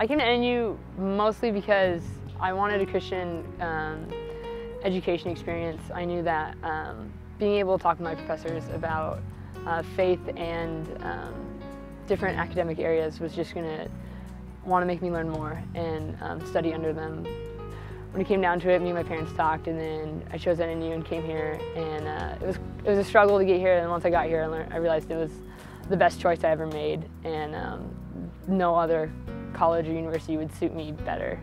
I came to NNU mostly because I wanted a Christian um, education experience. I knew that um, being able to talk to my professors about uh, faith and um, different academic areas was just going to want to make me learn more and um, study under them. When it came down to it, me and my parents talked, and then I chose NNU and came here. And uh, it was it was a struggle to get here. And once I got here, I, learned, I realized it was the best choice I ever made, and um, no other college or university would suit me better.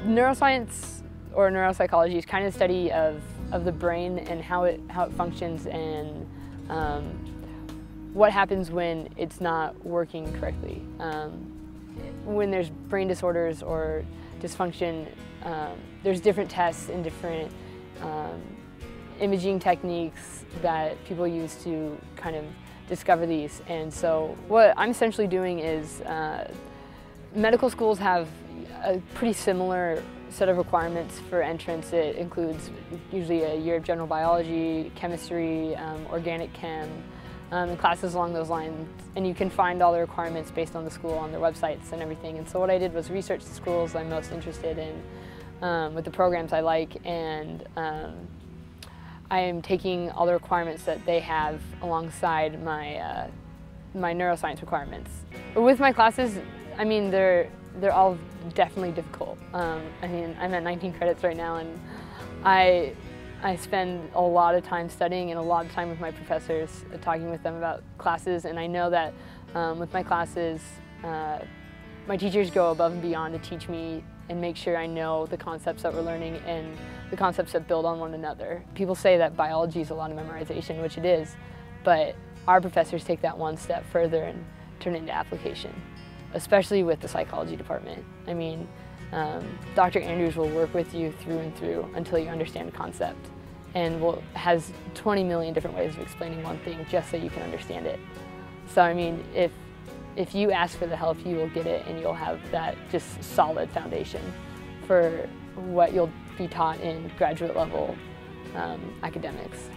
Neuroscience or neuropsychology is kind of the study of, of the brain and how it, how it functions and um, what happens when it's not working correctly. Um, when there's brain disorders or dysfunction, um, there's different tests and different um, imaging techniques that people use to kind of discover these. And so what I'm essentially doing is uh, medical schools have a pretty similar set of requirements for entrance. It includes usually a year of general biology, chemistry, um, organic chem, um, classes along those lines. And you can find all the requirements based on the school on their websites and everything. And so what I did was research the schools I'm most interested in um, with the programs I like and um, I am taking all the requirements that they have alongside my, uh, my neuroscience requirements. With my classes, I mean, they're, they're all definitely difficult. Um, I mean, I'm at 19 credits right now and I, I spend a lot of time studying and a lot of time with my professors, uh, talking with them about classes, and I know that um, with my classes, uh, my teachers go above and beyond to teach me and make sure I know the concepts that we're learning and the concepts that build on one another. People say that biology is a lot of memorization, which it is, but our professors take that one step further and turn it into application, especially with the psychology department. I mean, um, Dr. Andrews will work with you through and through until you understand the concept and will, has 20 million different ways of explaining one thing just so you can understand it. So I mean, if if you ask for the help, you will get it and you'll have that just solid foundation for what you'll be taught in graduate level um, academics.